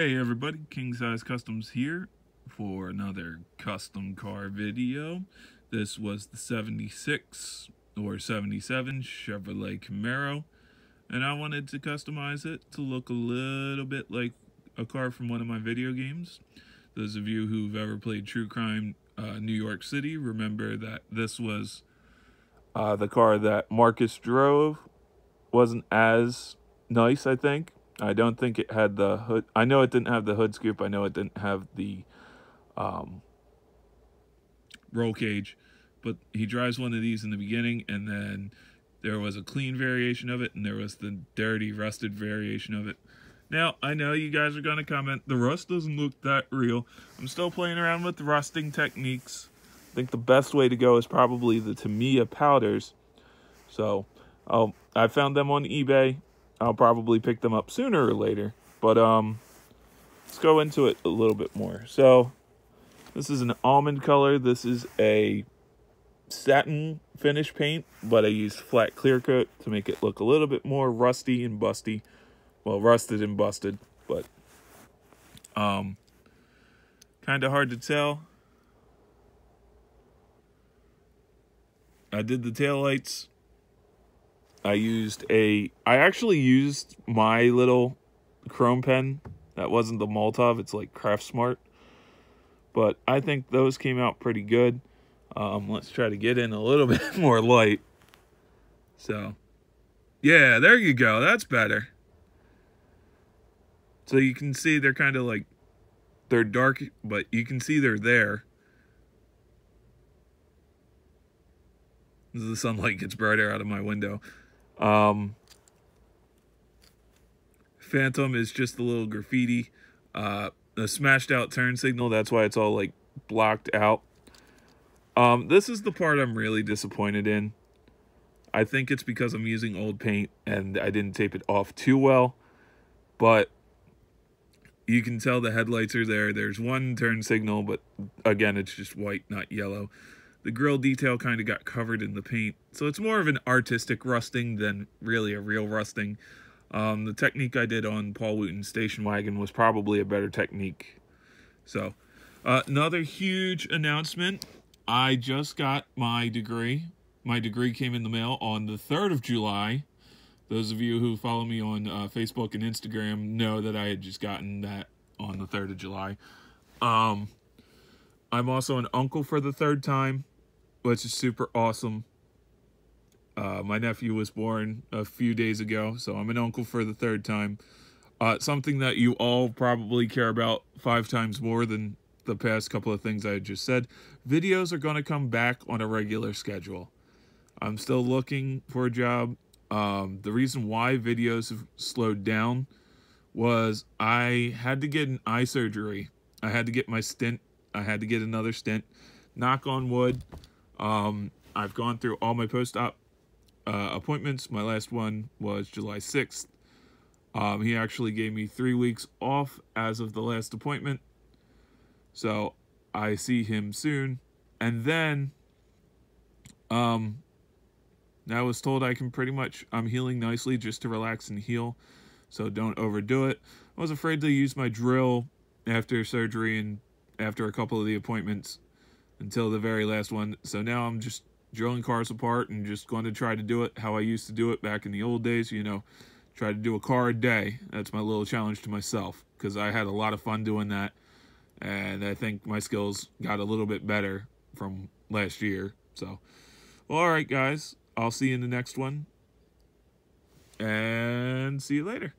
Hey everybody, King Size Customs here for another custom car video. This was the 76 or 77 Chevrolet Camaro and I wanted to customize it to look a little bit like a car from one of my video games. Those of you who've ever played True Crime uh, New York City remember that this was uh, the car that Marcus drove. Wasn't as nice, I think. I don't think it had the hood. I know it didn't have the hood scoop. I know it didn't have the um, roll cage. But he drives one of these in the beginning, and then there was a clean variation of it, and there was the dirty, rusted variation of it. Now, I know you guys are going to comment, the rust doesn't look that real. I'm still playing around with rusting techniques. I think the best way to go is probably the Tamiya powders. So, um, I found them on eBay. I'll probably pick them up sooner or later. But um, let's go into it a little bit more. So, this is an almond color. This is a satin finish paint, but I used flat clear coat to make it look a little bit more rusty and busty well, rusted and busted, but um, kind of hard to tell. I did the tail lights. I used a, I actually used my little chrome pen. That wasn't the Molotow, it's like Craft Smart. But I think those came out pretty good. Um, let's try to get in a little bit more light. So, yeah, there you go. That's better. So you can see they're kind of like, they're dark, but you can see they're there. The sunlight gets brighter out of my window. Um, Phantom is just a little graffiti. Uh, a smashed out turn signal. That's why it's all like blocked out. Um, this is the part I'm really disappointed in. I think it's because I'm using old paint and I didn't tape it off too well. But you can tell the headlights are there. There's one turn signal, but again, it's just white, not yellow. The grill detail kind of got covered in the paint. So it's more of an artistic rusting than really a real rusting. Um, the technique I did on Paul Wooten's station wagon was probably a better technique. So, uh, another huge announcement. I just got my degree. My degree came in the mail on the 3rd of July. Those of you who follow me on uh, Facebook and Instagram know that I had just gotten that on the 3rd of July. Um, I'm also an uncle for the third time, which is super awesome. Uh, my nephew was born a few days ago, so I'm an uncle for the third time. Uh, something that you all probably care about five times more than the past couple of things I just said. Videos are going to come back on a regular schedule. I'm still looking for a job. Um, the reason why videos have slowed down was I had to get an eye surgery. I had to get my stent. I had to get another stent. Knock on wood. Um, I've gone through all my post-op uh, appointments. My last one was July 6th. Um, he actually gave me three weeks off as of the last appointment. So I see him soon. And then um, I was told I can pretty much, I'm healing nicely just to relax and heal. So don't overdo it. I was afraid to use my drill after surgery and after a couple of the appointments until the very last one. So now I'm just drilling cars apart and just going to try to do it how I used to do it back in the old days, you know, try to do a car a day. That's my little challenge to myself because I had a lot of fun doing that. And I think my skills got a little bit better from last year. So, well, all right, guys. I'll see you in the next one. And see you later.